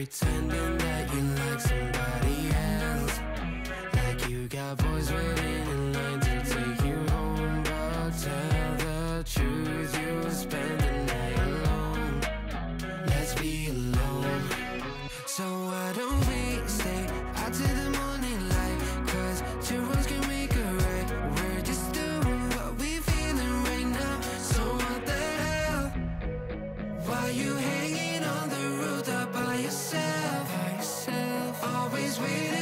Pretending that you like somebody else. Like you got boys waiting in line to take you home But tell the truth, you spend the night alone. Let's be alone. So why don't we stay out to the morning light? Cause two wrongs can make a right. We're just doing what we feeling right now. So what the hell? Why you hate sweetest.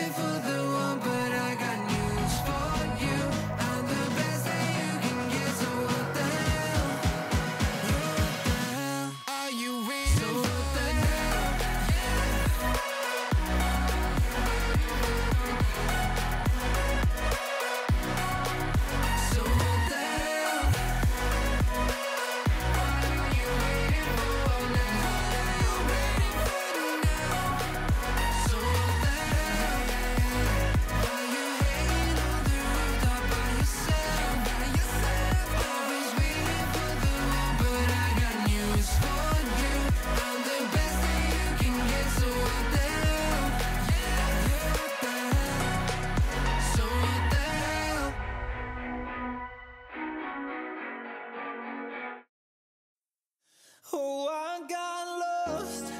Oh, I got lost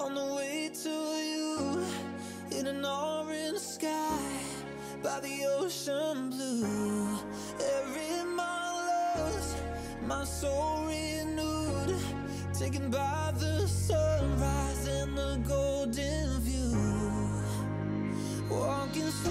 on the way to you In an orange sky by the ocean blue. Every mile lost, my soul renewed Taken by the sunrise and the golden view. Walking slow